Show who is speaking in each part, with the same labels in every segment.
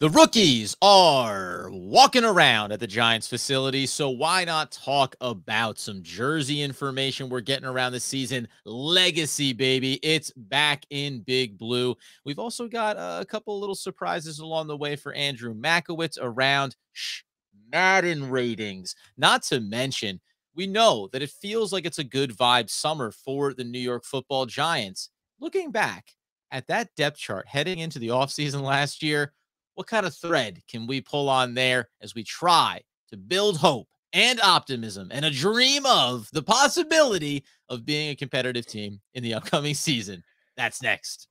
Speaker 1: The rookies are walking around at the Giants facility, so why not talk about some jersey information we're getting around the season? Legacy, baby. It's back in Big Blue. We've also got a couple little surprises along the way for Andrew Makowitz around shh, Madden ratings. Not to mention, we know that it feels like it's a good vibe summer for the New York football Giants. Looking back at that depth chart heading into the offseason last year, what kind of thread can we pull on there as we try to build hope and optimism and a dream of the possibility of being a competitive team in the upcoming season? That's next.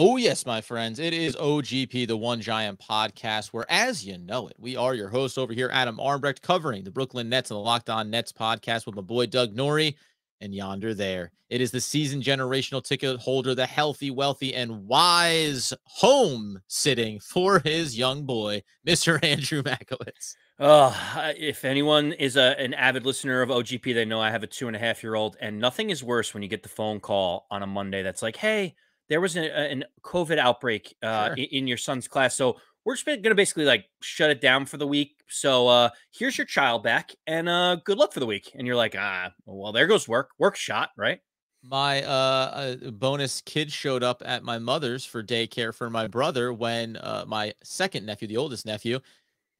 Speaker 1: Oh, yes, my friends. It is OGP, the One Giant podcast, where, as you know it, we are your hosts over here, Adam Armbrecht, covering the Brooklyn Nets and the Locked On Nets podcast with my boy Doug Norrie and yonder there. It is the season generational ticket holder, the healthy, wealthy, and wise home sitting for his young boy, Mr. Andrew Makowitz.
Speaker 2: Oh, if anyone is a, an avid listener of OGP, they know I have a two and a half year old, and nothing is worse when you get the phone call on a Monday that's like, hey, there was a, an COVID outbreak uh, sure. in, your son's class. So we're just going to basically like shut it down for the week. So uh, here's your child back and uh, good luck for the week. And you're like, ah, well, there goes work. Work shot, right?
Speaker 1: My uh, uh, bonus kid showed up at my mother's for daycare for my brother when uh, my second nephew, the oldest nephew,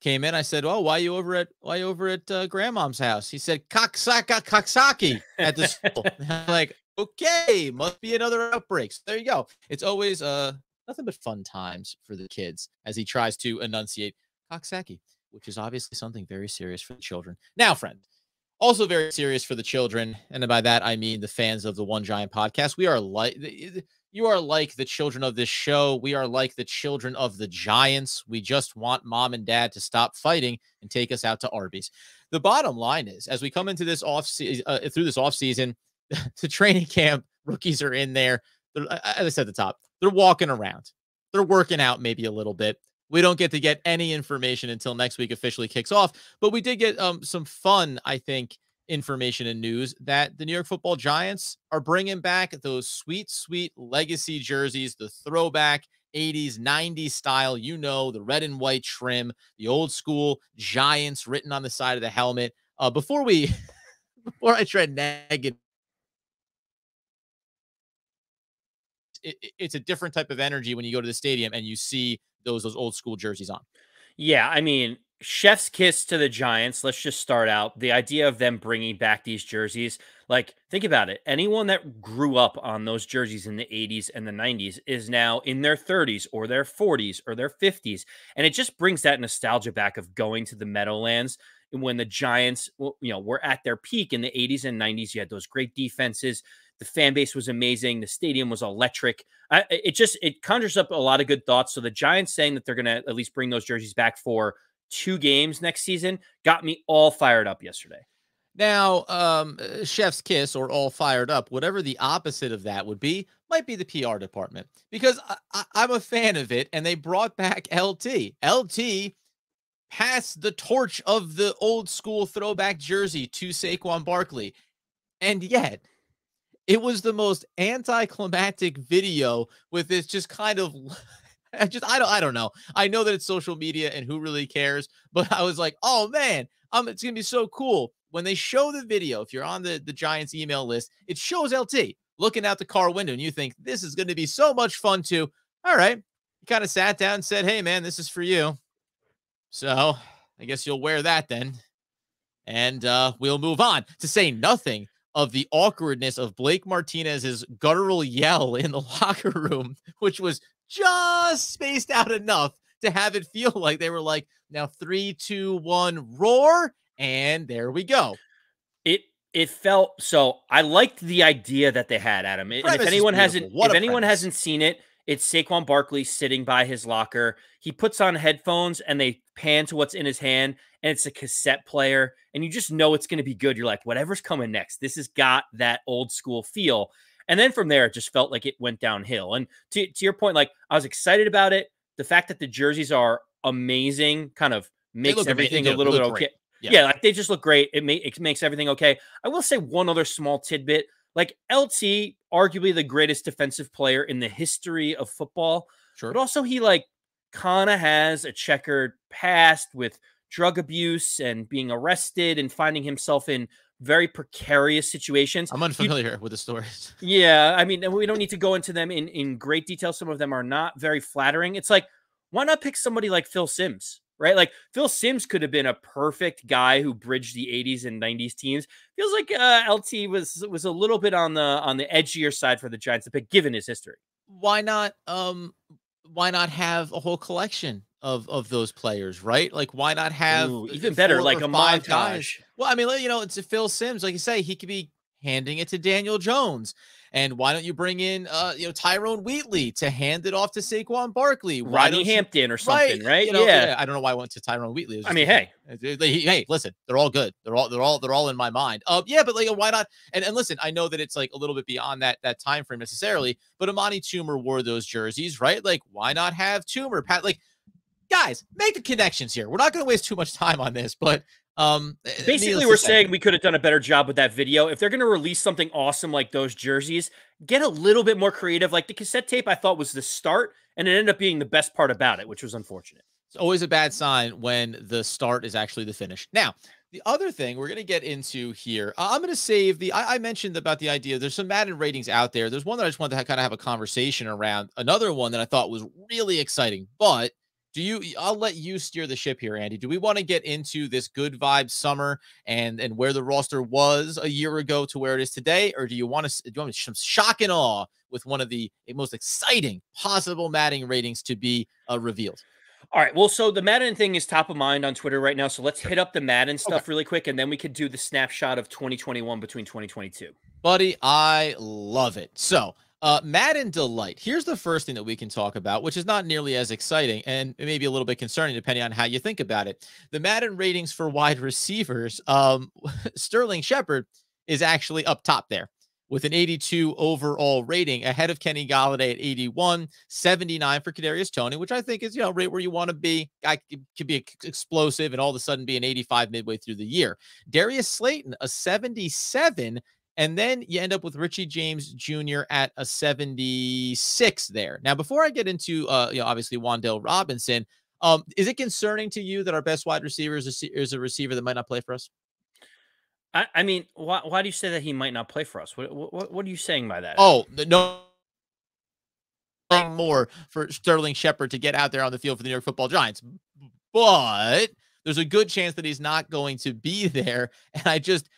Speaker 1: came in. I said, "Oh, why are you over at why you over at uh, grandmom's house?" He said, "Kaksaka Kaksaki at the school." like, okay, must be another outbreak. So there you go. It's always uh nothing but fun times for the kids as he tries to enunciate Coxsackie, which is obviously something very serious for the children. Now, friend, also very serious for the children, and by that I mean the fans of the One Giant podcast. We are like you are like the children of this show. We are like the children of the Giants. We just want mom and dad to stop fighting and take us out to Arby's. The bottom line is, as we come into this off uh, through this off season, to training camp. Rookies are in there. They're, as I said at the top, they're walking around. They're working out maybe a little bit. We don't get to get any information until next week officially kicks off, but we did get um, some fun, I think, information and news that the New York Football Giants are bringing back those sweet, sweet legacy jerseys, the throwback 80s, 90s style. You know, the red and white trim, the old school Giants written on the side of the helmet. Uh, before we, before I tread it, it's a different type of energy when you go to the stadium and you see those those old school jerseys on.
Speaker 2: Yeah, I mean, chef's kiss to the Giants. Let's just start out. The idea of them bringing back these jerseys, like think about it. Anyone that grew up on those jerseys in the 80s and the 90s is now in their 30s or their 40s or their 50s, and it just brings that nostalgia back of going to the Meadowlands when the Giants, you know, were at their peak in the 80s and 90s. You had those great defenses. The fan base was amazing. The stadium was electric. I, it just it conjures up a lot of good thoughts. So the Giants saying that they're going to at least bring those jerseys back for two games next season got me all fired up yesterday.
Speaker 1: Now, um, uh, chef's kiss or all fired up, whatever the opposite of that would be, might be the PR department because I, am a fan of it. And they brought back LT. LT passed the torch of the old school throwback jersey to Saquon Barkley. And yet, it was the most anticlimactic video with this just kind of I just I don't I don't know. I know that it's social media and who really cares, but I was like, "Oh man, um it's to be so cool." When they show the video, if you're on the the Giants email list, it shows LT looking out the car window and you think, "This is going to be so much fun too." All right. He kind of sat down and said, "Hey man, this is for you." So, I guess you'll wear that then. And uh we'll move on to say nothing of the awkwardness of Blake Martinez's guttural yell in the locker room, which was just spaced out enough to have it feel like they were like, now three, two, one, roar, and there we go.
Speaker 2: It it felt so. I liked the idea that they had, Adam. if anyone hasn't, if anyone premise. hasn't seen it, It's Saquon Barkley sitting by his locker. He puts on headphones and they pan to what's in his hand, and it's a cassette player. And you just know it's going to be good. You're like, whatever's coming next, this has got that old school feel. And then from there, it just felt like it went downhill. And to, to your point, like I was excited about it. The fact that the jerseys are amazing kind of makes everything a little bit okay. Yeah. yeah. like they just look great. It, may, it makes everything okay. I will say one other small tidbit. Like LT, arguably the greatest defensive player in the history of football. Sure. But also he like kind of has a checkered past with drug abuse and being arrested and finding himself in very precarious situations.
Speaker 1: I'm unfamiliar you, with the stories.
Speaker 2: Yeah, I mean, we don't need to go into them in in great detail. Some of them are not very flattering. It's like, why not pick somebody like Phil Simms? Right, like Phil Simms could have been a perfect guy who bridged the 80s and 90s teams. Feels like uh, LT was was a little bit on the on the edgier side for the Giants to pick, given his history.
Speaker 1: Why not? Um, why not have a whole collection of of those players, right? Like, why not have
Speaker 2: Ooh, even better, like a montage? Guys?
Speaker 1: Well, I mean, you know, it's Phil Simms, like you say, he could be handing it to Daniel Jones. And why don't you bring in, uh, you know, Tyrone Wheatley to hand it off to Saquon Barkley,
Speaker 2: Rodney Hampton or something, right? right?
Speaker 1: You know, yeah. yeah. I don't know why I went to Tyrone Wheatley.
Speaker 2: I mean, hey,
Speaker 1: hey, listen, they're all good. They're all, they're all, they're all in my mind. Uh, yeah, but like, why not? And and listen, I know that it's like a little bit beyond that that time frame necessarily, but Amani Toomer wore those jerseys, right? Like, why not have Toomer? Pat, like, guys, make the connections here. We're not going to waste too much time on this, but um,
Speaker 2: basically, we're saying we could have done a better job with that video. If they're going to release something awesome like those jerseys, get a little bit more creative. Like the cassette tape, I thought was the start, and it ended up being the best part about it, which was unfortunate.
Speaker 1: It's always a bad sign when the start is actually the finish. Now, the other thing we're going to get into here, I'm going to save the. I, I, mentioned about the idea. There's some Madden ratings out there. There's one that I just wanted to kind of have a conversation around. Another one that I thought was really exciting, but do you i'll let you steer the ship here andy do we want to get into this good vibe summer and and where the roster was a year ago to where it is today or do you want to do you want some shock and awe with one of the most exciting possible Madden ratings to be uh, revealed
Speaker 2: all right. Well, so the Madden thing is top of mind on Twitter right now. So let's hit up the Madden stuff okay. really quick, and then we could do the snapshot of 2021 between 2022.
Speaker 1: Buddy, I love it. So uh, Madden Delight. Here's the first thing that we can talk about, which is not nearly as exciting and maybe a little bit concerning depending on how you think about it. The Madden ratings for wide receivers, um, Sterling Shepard is actually up top there with an 82 overall rating ahead of Kenny Golladay at 81, 79 for Kadarius Toney, which I think is, you know, right where you want to be. Guy could be explosive and all of a sudden be an 85 midway through the year. Darius Slayton, a 77 and then you end up with Richie James Jr. at a 76 there. Now, before I get into, uh, you know, obviously Wan'Dale Robinson, um, is it concerning to you that our best wide receiver is a, is a receiver that might not play for us?
Speaker 2: I, I mean, why, why do you say that he might not play for us? What, what, what are you saying by that?
Speaker 1: Oh, no more for Sterling Shepard to get out there on the field for the New York Football Giants, but there's a good chance that he's not going to be there. And I just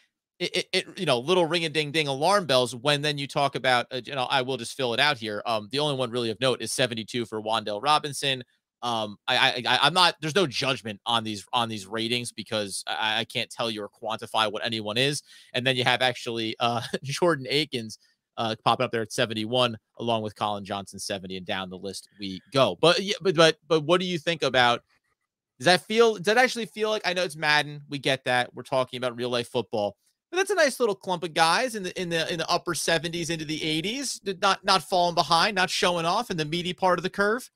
Speaker 1: it, it, it, you know little ring a ding ding alarm bells when then you talk about uh, you know I will just fill it out here. Um, the only one really of note is 72 for Wan'Dale Robinson. Um, I, I I'm not there's no judgment on these on these ratings because I, I can't tell you or quantify what anyone is. And then you have actually uh Jordan Akins uh popping up there at 71 along with Collin Johnson 70 and down the list we go. But yeah, but but but what do you think about does that feel does that actually feel like I know it's Madden, we get that. We're talking about real life football but that's a nice little clump of guys in the in the in the upper 70s into the 80s, not not falling behind, not showing off in the meaty part of the curve.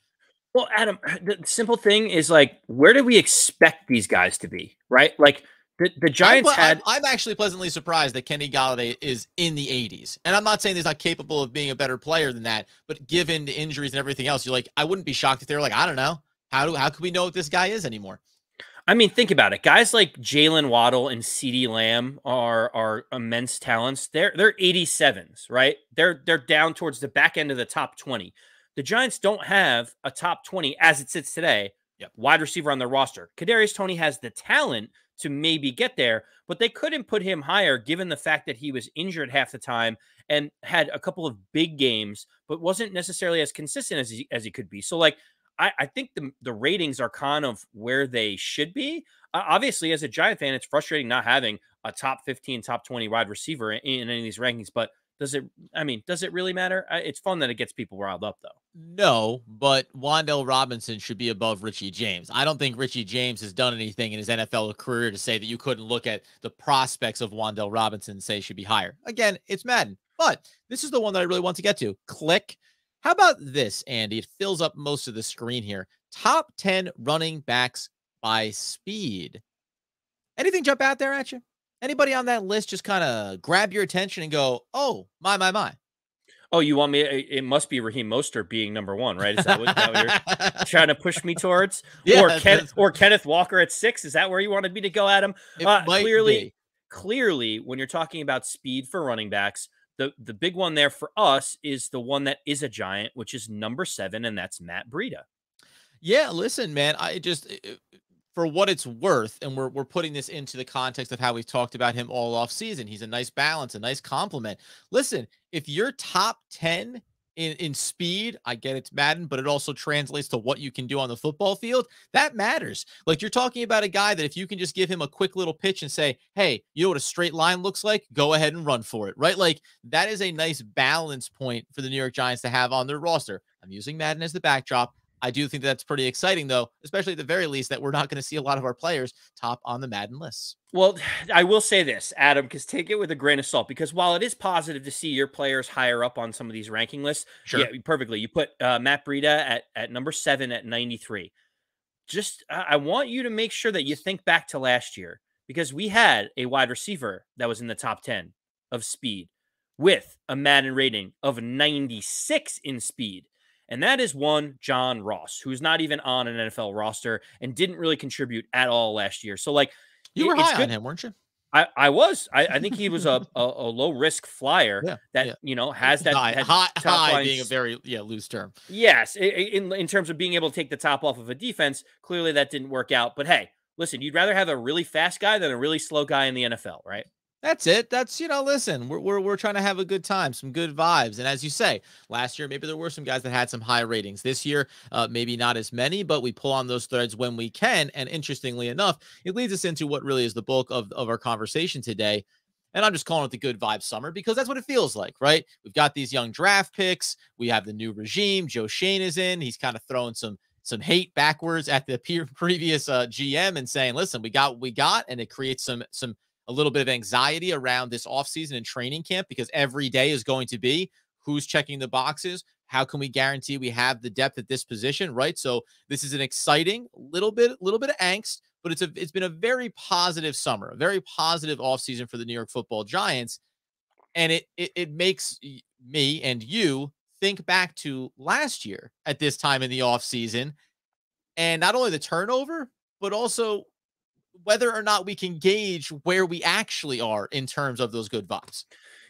Speaker 2: Well, Adam, uh, the simple thing is like, where do we expect these guys to be? Right? Like the, the Giants
Speaker 1: I'm,
Speaker 2: had.
Speaker 1: I'm, I'm actually pleasantly surprised that Kenny Golladay is in the 80s, and I'm not saying he's not capable of being a better player than that. But given the injuries and everything else, you're like, I wouldn't be shocked if they were like, I don't know, how do how can we know what this guy is anymore?
Speaker 2: I mean, think about it. Guys like Jalen Waddle and CeeDee Lamb are are immense talents. They're they're 87s, right? They're they're down towards the back end of the top 20. The Giants don't have a top 20 as it sits today. Yep. Wide receiver on their roster. Kadarius Toney has the talent to maybe get there, but they couldn't put him higher given the fact that he was injured half the time and had a couple of big games, but wasn't necessarily as consistent as he, as he could be. So like I, I think the the ratings are kind of where they should be. Uh, obviously, as a Giant fan, it's frustrating not having a top 15, top 20 wide receiver in, in any of these rankings, but Does it? I mean, does it really matter? It's fun that it gets people riled up, though.
Speaker 1: No, but Wan'Dale Robinson should be above Richie James. I don't think Richie James has done anything in his NFL career to say that you couldn't look at the prospects of Wan'Dale Robinson and say should be higher. Again, it's Madden, but this is the one that I really want to get to. Click. How about this, Andy? It fills up most of the screen here. Top 10 running backs by speed. Anything jump out there at you? Anybody on that list just kind of grab your attention and go, oh, my, my, my?
Speaker 2: Oh, you want me? It must be Raheem Mostert being number one, right? Is that what, that you're trying to push me towards? Yeah, or Ken, or Kenneth Walker at six? Is that where you wanted me to go, Adam? Uh, clearly, be. clearly, when you're talking about speed for running backs, the the big one there for us is the one that is a giant, which is number seven, and that's Matt Breida.
Speaker 1: Yeah, listen, man, I just eh, eh, for what it's worth, and we're we're putting this into the context of how we've talked about him all off season. He's a nice balance, a nice compliment. Listen, if you're top 10 in, in speed, I get it's Madden, but it also translates to what you can do on the football field. That matters. Like you're talking about a guy that if you can just give him a quick little pitch and say, Hey, you know what a straight line looks like? Go ahead and run for it, right? Like that is a nice balance point for the New York Giants to have on their roster. I'm using Madden as the backdrop. I do think that's pretty exciting, though, especially at the very least that we're not going to see a lot of our players top on the Madden lists.
Speaker 2: Well, I will say this, Adam, because take it with a grain of salt. Because while it is positive to see your players higher up on some of these ranking lists, sure. yeah, perfectly. You put uh, Matt Breida at at number seven at ninety three. Just, I want you to make sure that you think back to last year because we had a wide receiver that was in the top ten of speed with a Madden rating of ninety six in speed. And that is one John Ross, who's not even on an NFL roster and didn't really contribute at all last year. So, like,
Speaker 1: you were high good. on him, weren't you?
Speaker 2: I, I was. I, I think he was a, a, a low risk flyer yeah, that yeah. you know has that
Speaker 1: high, high, high being a very yeah loose term.
Speaker 2: Yes, in in terms of being able to take the top off of a defense, clearly that didn't work out. But hey, listen, you'd rather have a really fast guy than a really slow guy in the NFL, right?
Speaker 1: That's it. That's you know, listen, we're, we're we're trying to have a good time, some good vibes, and as you say, last year maybe there were some guys that had some high ratings. This year, uh, maybe not as many, but we pull on those threads when we can. And interestingly enough, it leads us into what really is the bulk of of our conversation today. And I'm just calling it the good vibe summer because that's what it feels like, right? We've got these young draft picks. We have the new regime. Joe Schoen is in. He's kind of throwing some some hate backwards at the previous uh, GM and saying, "Listen, we got we got," and it creates some some a little bit of anxiety around this offseason and training camp because every day is going to be who's checking the boxes. How can we guarantee we have the depth at this position, right? So this is an exciting little bit, little bit of angst, but it's a it's been a very positive summer, a very positive offseason for the New York Football Giants, and it it, it makes me and you think back to last year at this time in the offseason and not only the turnover, but also whether or not we can gauge where we actually are in terms of those good vibes.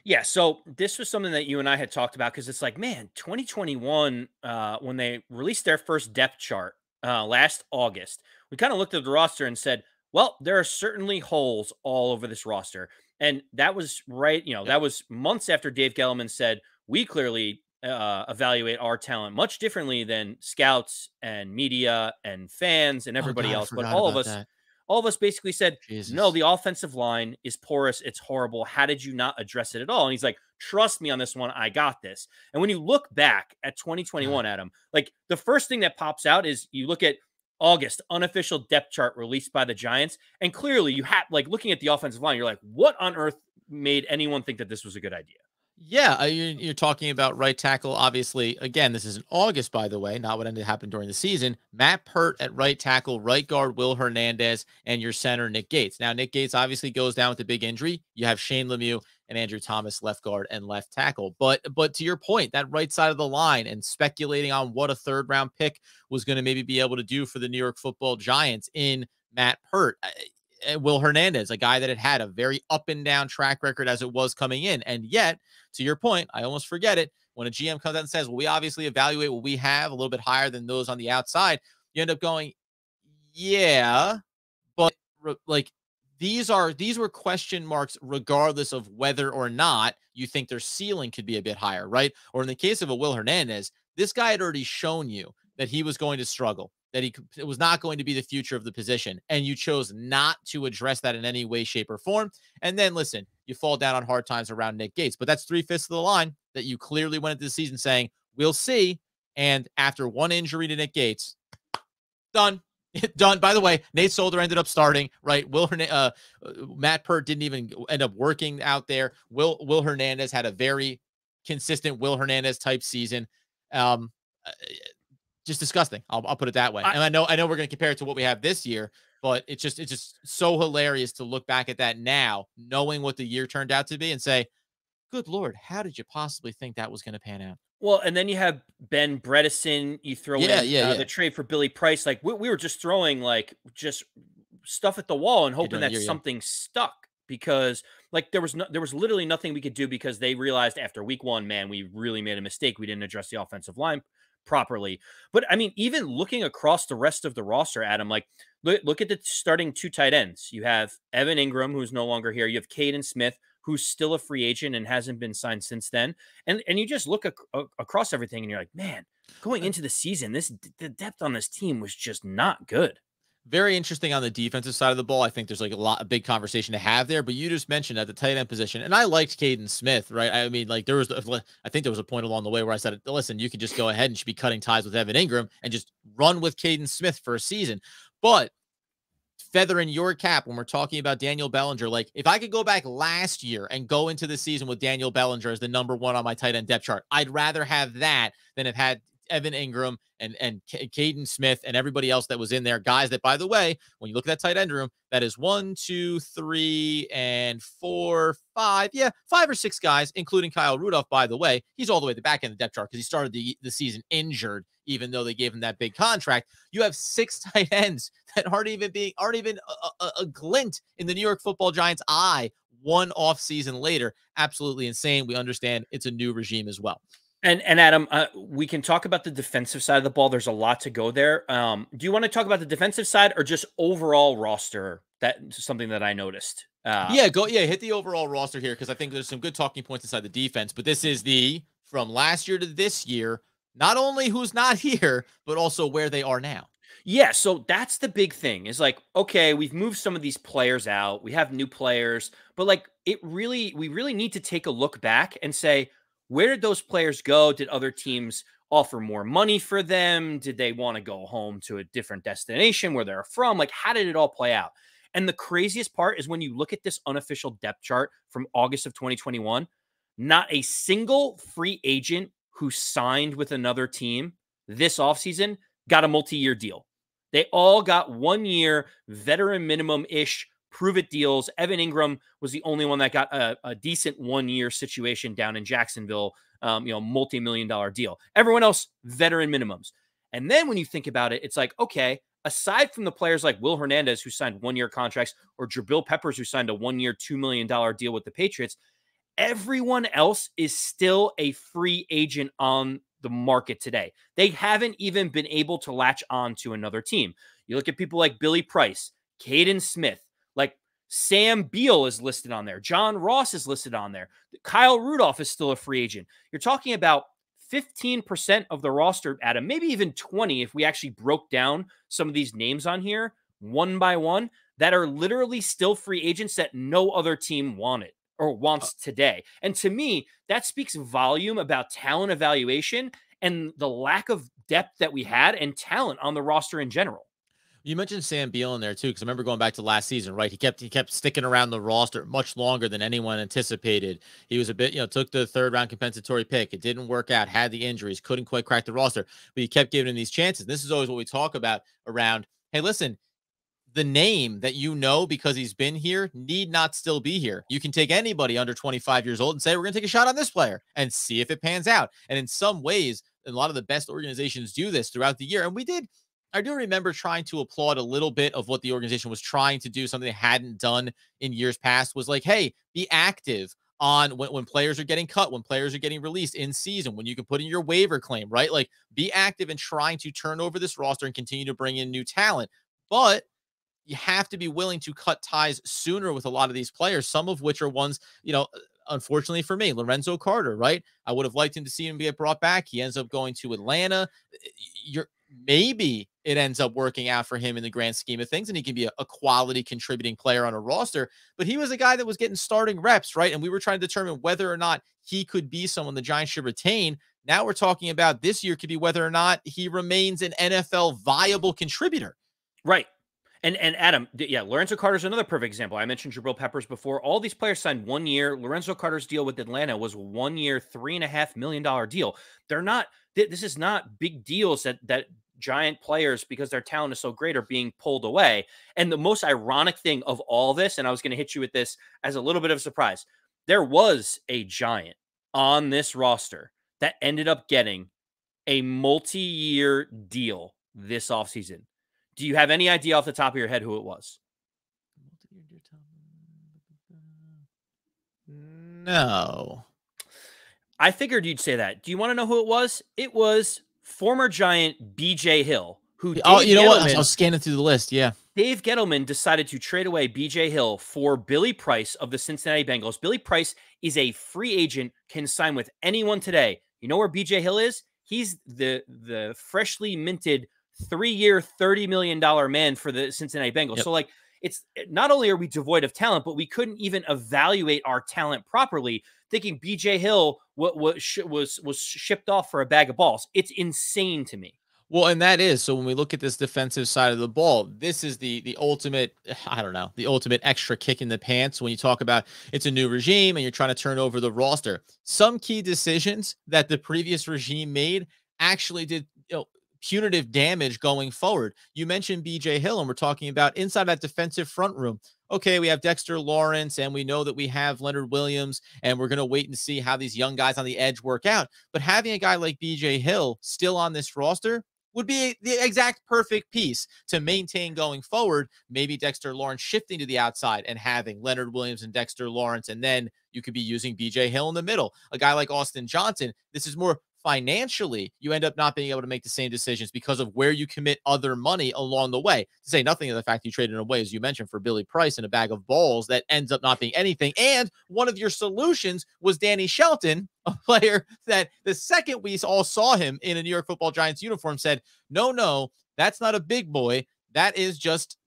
Speaker 2: Yeah, so this was something that you and I had talked about because it's like, man, 2021, uh, when they released their first depth chart uh, last August, we kind of looked at the roster and said, well, there are certainly holes all over this roster. And that was right, you know, that was months after Dave Gettleman said, we clearly uh, evaluate our talent much differently than scouts and media and fans and oh, everybody oh God, else. But all of us, that all of us basically said, Jesus. no, the offensive line is porous. It's horrible. How did you not address it at all? And he's like, trust me on this one. I got this. And when you look back at uh-huh. 2021, Adam, like the first thing that pops out is you look at August unofficial depth chart released by the Giants. And clearly you have like looking at the offensive line, you're like, what on earth made anyone think that this was a good idea?
Speaker 1: Yeah, uh, you're, talking about right tackle. Obviously, again, this is in August, by the way, not what ended up happened during the season. Matt Peart at right tackle, right guard Will Hernandez, and your center Nick Gates. Now, Nick Gates obviously goes down with a big injury. You have Shane Lemieux and Andrew Thomas left guard and left tackle. But but to your point, that right side of the line and speculating on what a third round pick was going to maybe be able to do for the New York Football Giants in Matt Peart. Eh, Will Hernandez, a guy that had had a very up and down track record as it was coming in. And yet, to your point, I almost forget it. When a GM comes out and says, well, we obviously evaluate what we have a little bit higher than those on the outside, you end up going, yeah, but like these are these were question marks regardless of whether or not you think their ceiling could be a bit higher, right? Or in the case of a Will Hernandez, this guy had already shown you that he was going to struggle that he it was not going to be the future of the position, and you chose not to address that in any way, shape, or form. And then listen, you fall down on hard times around Nick Gates, but that's three fifths of the line that you clearly went into the season saying we'll see. And after one injury to Nick Gates, done. Done. By the way, Nate Solder ended up starting, right? Will Hern- uh, Matt Peart didn't even end up working out there. Will Will Hernandez had a very consistent Will Hernandez type season. Um, uh, just disgusting. I'll, I'll put it that way. I, and I know I know we're going to compare it to what we have this year, but it's just it's just so hilarious to look back at that now, knowing what the year turned out to be, and say, "Good lord, how did you possibly think that was going to pan out?"
Speaker 2: Well, and then you have Ben Bredeson. You throw yeah, in yeah, uh, yeah. the trade for Billy Price. Like we, we, were just throwing like just stuff at the wall and hoping that year, something stuck because like there was no, there was literally nothing we could do because they realized after week one, man, we really made a mistake. We didn't address the offensive line properly. But I mean, even looking across the rest of the roster, Adam, like look, look at the starting two tight ends. You have Evan Engram, who's no longer here. You have Kaden Smith, who's still a free agent and hasn't been signed since then. And and you just look ac- across everything and you're like, man, going into the season, this the depth on this team was just not good
Speaker 1: very interesting on the defensive side of the ball. I think there's like a lot a big conversation to have there. But you just mentioned at the tight end position, and I liked Kaden Smith, right? I mean, like there was, I think there was a point along the way where I said, listen, you can just go ahead and should be cutting ties with Evan Engram and just run with Kaden Smith for a season. But feather in your cap when we're talking about Daniel Bellinger, like if I could go back last year and go into the season with Daniel Bellinger as the number one on my tight end depth chart, I'd rather have that than have had Evan Engram and and Kaden Smith and everybody else that was in there. Guys that, by the way, when you look at that tight end room, that is one, two, three, and four, five. Yeah, five or six guys, including Kyle Rudolph. By the way, he's all the way at the back end of the depth chart because he started the, the season injured, even though they gave him that big contract. You have six tight ends that aren't even being aren't even a, a, a glint in the New York Football Giants' eye one off season later. Absolutely insane. We understand it's a new regime as well.
Speaker 2: And and Adam, uh, we can talk about the defensive side of the ball. There's a lot to go there. Um, do you want to talk about the defensive side or just overall roster? That's something that I noticed.
Speaker 1: Uh, yeah, go. Yeah, hit the overall roster here because I think there's some good talking points inside the defense. But this is the from last year to this year. Not only who's not here, but also where they are now.
Speaker 2: Yeah, so that's the big thing. Is like, okay, we've moved some of these players out. We have new players, but like it really we really need to take a look back and say, where did those players go? Did other teams offer more money for them? Did they want to go home to a different destination where they're from? Like, how did it all play out? And the craziest part is when you look at this unofficial depth chart from August of 2021, not a single free agent who signed with another team this offseason got a multi year deal. They all got one year veteran minimum ish prove it deals. Evan Engram was the only one that got a, a decent one year situation down in Jacksonville, um, you know, multi million dollar deal. Everyone else, veteran minimums. And then when you think about it, it's like, okay, aside from the players like Will Hernandez, who signed one year contracts, or Jabril Peppers, who signed a one year, $2 million deal with the Patriots, everyone else is still a free agent on the market today. They haven't even been able to latch on to another team. You look at people like Billy Price, Kaden Smith, Sam Beal is listed on there. John Ross is listed on there. Kyle Rudolph is still a free agent. You're talking about 15% of the roster, Adam, maybe even 20 if we actually broke down some of these names on here one by one that are literally still free agents that no other team wanted or wants uh today. And to me, that speaks volume about talent evaluation and the lack of depth that we had and talent on the roster in general.
Speaker 1: You mentioned Sam Beal in there too, because I remember going back to last season, right? He kept he kept sticking around the roster much longer than anyone anticipated. He was a bit, you know, took the third round compensatory pick. It didn't work out, had the injuries, couldn't quite crack the roster, but he kept giving him these chances. This is always what we talk about around, hey, listen, the name that you know because he's been here need not still be here. You can take anybody under 25 years old and say, we're going to take a shot on this player and see if it pans out. And in some ways, a lot of the best organizations do this throughout the year. And we did I do remember trying to applaud a little bit of what the organization was trying to do, something they hadn't done in years past was like, hey, be active on when, when players are getting cut, when players are getting released in season, when you can put in your waiver claim, right? Like be active in trying to turn over this roster and continue to bring in new talent. But you have to be willing to cut ties sooner with a lot of these players, some of which are ones, you know, uh, unfortunately for me, Lorenzo Carter, right? I would have liked him to see him get brought back. He ends up going to Atlanta. You're maybe it ends up working out for him in the grand scheme of things. And he can be a, a, quality contributing player on a roster. But he was a guy that was getting starting reps, right? And we were trying to determine whether or not he could be someone the Giants should retain. Now we're talking about this year could be whether or not he remains an NFL viable contributor.
Speaker 2: Right. And and Adam, yeah, Lorenzo Carter's another perfect example. I mentioned Jabril Peppers before. All these players signed one year. Lorenzo Carter's deal with Atlanta was one year, three and a half million dollar deal. They're not. This is not big deals that that giant players because their talent is so great are being pulled away. And the most ironic thing of all this, and I was going to hit you with this as a little bit of a surprise, there was a giant on this roster that ended up getting a multi-year deal this offseason. Do you have any idea off the top of your head who it was?
Speaker 1: No.
Speaker 2: I figured you'd say that. Do you want to know who it was? It was former Giant BJ Hill, who
Speaker 1: oh, Dave you know Gettleman, what? I was scanning through the list. Yeah,
Speaker 2: Dave Gettleman decided to trade away BJ Hill for Billy Price of the Cincinnati Bengals. Billy Price is a free agent, can sign with anyone today. You know where BJ Hill is? He's the the freshly minted three year, thirty million dollar man for the Cincinnati Bengals. Yep. So like. It's not only are we devoid of talent, but we couldn't even evaluate our talent properly thinking BJ Hill was was was shipped off for a bag of balls. It's insane to me.
Speaker 1: Well, and that is so when we look at this defensive side of the ball, this is the the ultimate, I don't know, the ultimate extra kick in the pants when you talk about it's a new regime and you're trying to turn over the roster. Some key decisions that the previous regime made actually did you know punitive damage going forward. You mentioned BJ Hill, and we're talking about inside that defensive front room. Okay, we have Dexter Lawrence, and we know that we have Leonard Williams, and we're going to wait and see how these young guys on the edge work out. But having a guy like BJ Hill still on this roster would be the exact perfect piece to maintain going forward. Maybe Dexter Lawrence shifting to the outside and having Leonard Williams and Dexter Lawrence, and then you could be using BJ Hill in the middle. A guy like Austin Johnson, this is more financially, you end up not being able to make the same decisions because of where you commit other money along the way. To say nothing of the fact you traded away, as you mentioned, for Billy Price and a bag of balls that ends up not being anything. And one of your solutions was Danny Shelton, a player that the second we all saw him in a New York football Giants uniform said, no, no, that's not a big boy. That is just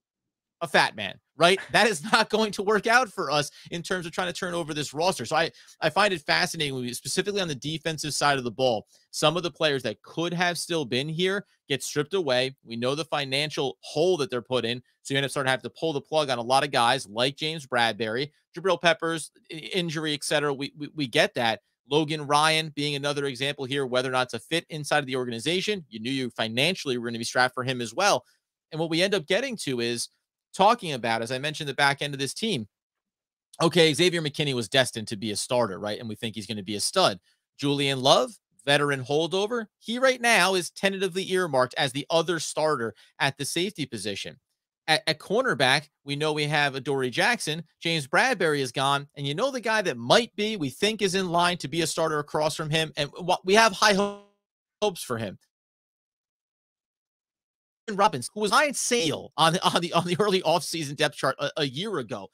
Speaker 1: a fat man right? That is not going to work out for us in terms of trying to turn over this roster. So I, I find it fascinating, specifically on the defensive side of the ball. Some of the players that could have still been here get stripped away. We know the financial hole that they're put in. So you end up starting to have to pull the plug on a lot of guys like James Bradberry, Jabril Peppers, injury, etc. We, we, we get that. Logan Ryan being another example here, whether or not it's a fit inside of the organization. You knew you financially were going to be strapped for him as well. And what we end up getting to is talking about, as I mentioned, the back end of this team. Okay, Xavier McKinney was destined to be a starter, right? And we think he's going to be a stud. Julian Love, veteran holdover, he right now is tentatively earmarked as the other starter at the safety position. At, at, cornerback, we know we have Adoree Jackson. James Bradberry is gone. And you know the guy that might be, we think is in line to be a starter across from him. And we have high hopes for him. Robbins, who was high sale on, on the on the early offseason depth chart a, a year ago.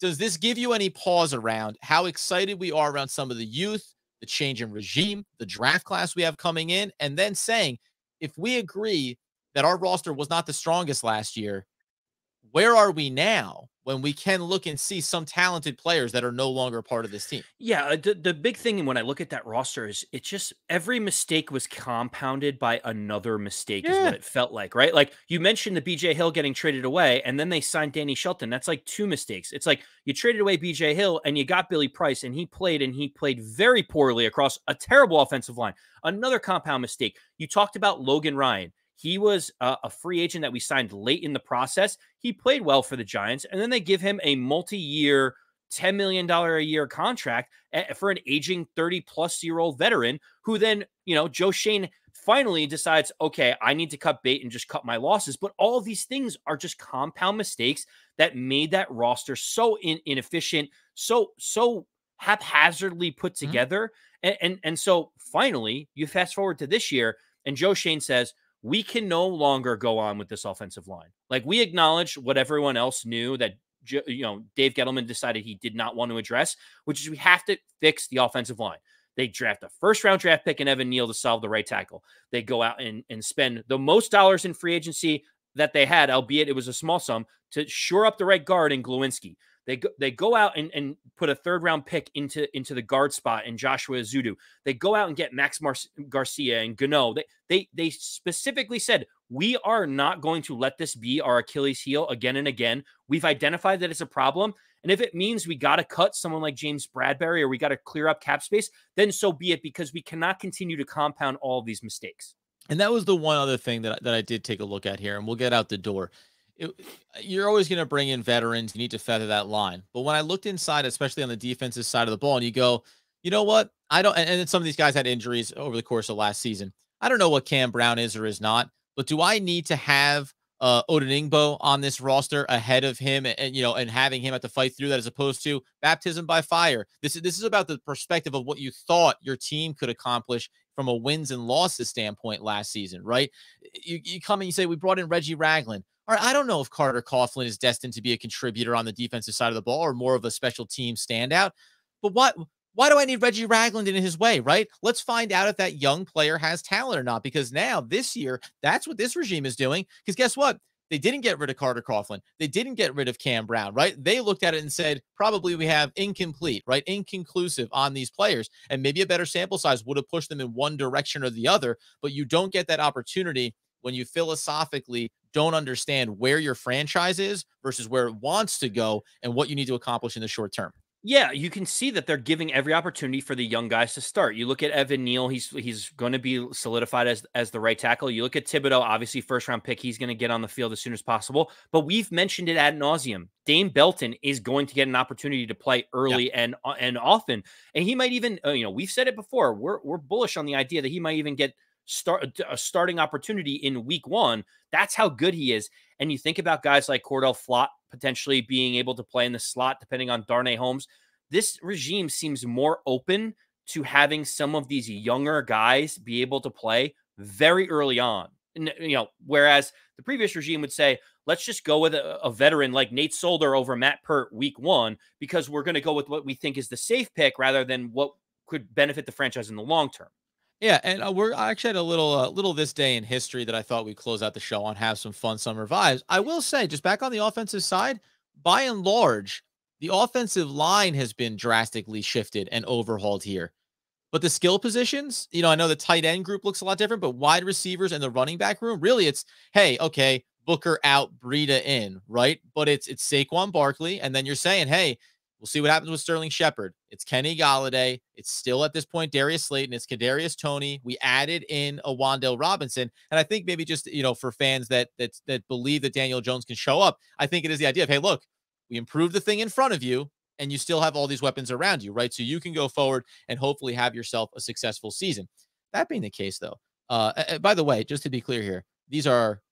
Speaker 1: Does this give you any pause around how excited we are around some of the youth, the change in regime, the draft class we have coming in, and then saying if we agree that our roster was not the strongest last year, where are we now? When we can look and see some talented players that are no longer part of this team.
Speaker 2: Yeah, uh, the, the big thing when I look at that roster is it's just every mistake was compounded by another mistake, yeah. is what it felt like, right? Like you mentioned the BJ Hill getting traded away, and then they signed Danny Shelton. That's like two mistakes. It's like you traded away BJ Hill and you got Billy Price, and he played and he played very poorly across a terrible offensive line. Another compound mistake. You talked about Logan Ryan. He was a, a free agent that we signed late in the process. He played well for the Giants, and then they give him a multi-year, $10 million a year contract for an aging 30 plus year old veteran who then, you know, Joe Schoen finally decides, okay, I need to cut bait and just cut my losses. But all of these things are just compound mistakes that made that roster so in, inefficient, so, so haphazardly put mm-hmm. together. Mm-hmm. And, and, and so finally, you fast forward to this year, and Joe Schoen says, we can no longer go on with this offensive line. Like we acknowledge what everyone else knew that you know Dave Gettleman decided he did not want to address, which is we have to fix the offensive line. They draft a first round draft pick in Evan Neal to solve the right tackle. They go out and, and spend the most dollars in free agency that they had, albeit it was a small sum, to shore up the right guard in Glowinski. They go, they go out and, and put a third round pick into into the guard spot in Joshua Ezeudu. They go out and get Max Mar- Garcia and Gano. They, they they specifically said we are not going to let this be our Achilles heel again and again. We've identified that it's a problem, and if it means we got to cut someone like James Bradberry or we got to clear up cap space, then so be it. Because we cannot continue to compound all these mistakes.
Speaker 1: And that was the one other thing that that I did take a look at here, and we'll get out the door it, you're always going to bring in veterans. You need to feather that line. But when I looked inside, especially on the defensive side of the ball, and you go, you know what? I don't. And, and some of these guys had injuries over the course of last season. I don't know what Cam Brown is or is not. But do I need to have uh, Odenigbo on this roster ahead of him, and, and, you know, and having him have to fight through that as opposed to baptism by fire? This is this is about the perspective of what you thought your team could accomplish from a wins and losses standpoint last season, right? You, you come and you say we brought in Reggie Ragland. All right, I don't know if Carter Coughlin is destined to be a contributor on the defensive side of the ball or more of a special team standout. But what why do I need Reggie Ragland in his way, right? Let's find out if that young player has talent or not. Because now this year, that's what this regime is doing. Because guess what? They didn't get rid of Carter Coughlin. They didn't get rid of Cam Brown, right? They looked at it and said, probably we have incomplete, right? Inconclusive on these players. And maybe a better sample size would have pushed them in one direction or the other. But you don't get that opportunity when you philosophically don't understand where your franchise is versus where it wants to go and what you need to accomplish in the short term.
Speaker 2: Yeah, you can see that they're giving every opportunity for the young guys to start. You look at Evan Neal; he's he's going to be solidified as as the right tackle. You look at Thibodeaux, obviously first round pick; he's going to get on the field as soon as possible. But we've mentioned it ad nauseum. Dane Belton is going to get an opportunity to play early yeah. and uh, and often, and he might even uh, you know we've said it before. We're we're bullish on the idea that he might even get start a starting opportunity in week one. That's how good he is. And you think about guys like Cor'Dale Flott potentially being able to play in the slot, depending on Darnay Holmes. This regime seems more open to having some of these younger guys be able to play very early on. You know, whereas the previous regime would say, let's just go with a, a veteran like Nate Solder over Matt Peart week one, because we're going to go with what we think is the safe pick rather than what could benefit the franchise in the long term.
Speaker 1: Yeah, and uh, we're I actually had a little uh, little this day in history that I thought we'd close out the show on, have some fun summer vibes. I will say, just back on the offensive side, by and large, the offensive line has been drastically shifted and overhauled here. But the skill positions, you know, I know the tight end group looks a lot different, but wide receivers and the running back room, really, it's hey, okay, Booker out, Breida in, right? But it's it's Saquon Barkley, and then you're saying, hey, We'll see what happens with Sterling Shepard. It's Kenny Golladay. It's still at this point Darius Slayton. It's Kadarius Toney. We added in a Wan'Dale Robinson, and I think maybe just you know for fans that that that believe that Daniel Jones can show up, I think it is the idea of hey, look, we improved the thing in front of you, and you still have all these weapons around you, right? So you can go forward and hopefully have yourself a successful season. That being the case, though, uh, by the way, just to be clear here, these are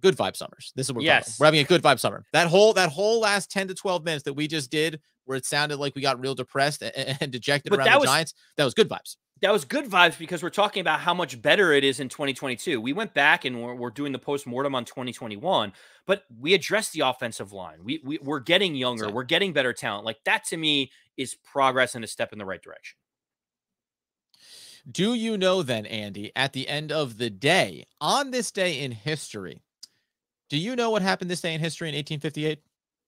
Speaker 1: good vibe summers. This is what we're yes. We're having a good vibe summer. That whole that whole last 10 to 12 minutes that we just did where it sounded like we got real depressed and, and dejected but around the was, Giants, that was good vibes.
Speaker 2: That was good vibes because we're talking about how much better it is in 2022. We went back and we're, we're doing the post mortem on 2021, but we addressed the offensive line. We, we we're getting younger, we're getting better talent. Like that to me is progress and a step in the right direction.
Speaker 1: Do you know then, Andy, at the end of the day, on this day in history, do you know what happened this day in history in 1858?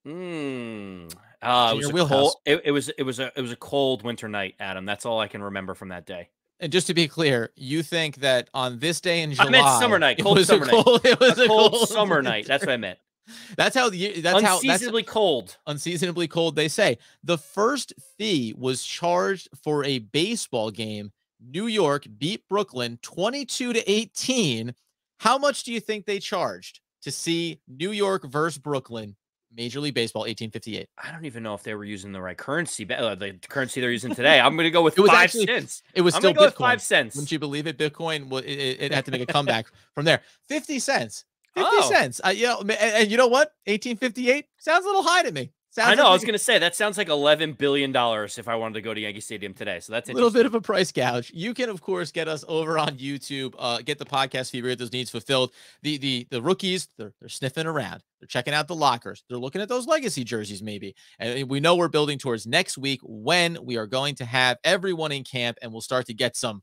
Speaker 2: Hmm. Uh, it was a cold. It, it, was it was a it was a cold winter night, Adam. That's all I can remember from that day.
Speaker 1: And just to be clear, you think that on this day in July, I
Speaker 2: meant summer night, cold summer cold, night. It was a, a cold, cold, summer night. That's what I meant.
Speaker 1: That's how the that's
Speaker 2: unseasonably how unseasonably cold.
Speaker 1: Unseasonably cold. They say the first fee was charged for a baseball game. New York beat Brooklyn twenty-two to eighteen. How much do you think they charged? To see New York versus Brooklyn, Major League Baseball, 1858. I
Speaker 2: don't even know if they were using the right currency, uh, the currency they're using today. I'm going to go with it was five actually, cents.
Speaker 1: It was
Speaker 2: I'm
Speaker 1: still Bitcoin.
Speaker 2: five cents.
Speaker 1: Wouldn't you believe it? Bitcoin, well, it, it, had to make a comeback from there. 50 cents. 50 oh. cents. Uh, you know, and, and, you know what? 1858 sounds a little high to me.
Speaker 2: Sounds I know. Like I was going to say that sounds like eleven billion dollars if I wanted to go to Yankee Stadium today. So that's
Speaker 1: a little bit of a price gouge. You can, of course, get us over on YouTube. Uh, get the podcast feed. Get those needs fulfilled. The the the rookies they're they're sniffing around. They're checking out the lockers. They're looking at those legacy jerseys, maybe. And we know we're building towards next week when we are going to have everyone in camp, and we'll start to get some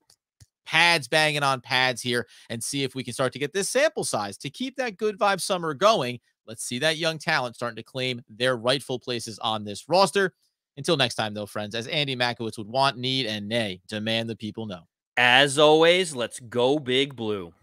Speaker 1: pads banging on pads here and see if we can start to get this sample size to keep that good vibe summer going Let's see that young talent starting to claim their rightful places on this roster. Until next time, though, friends, as Andy Makowitz would want, need, and nay, demand the people know.
Speaker 2: As always, let's go big blue.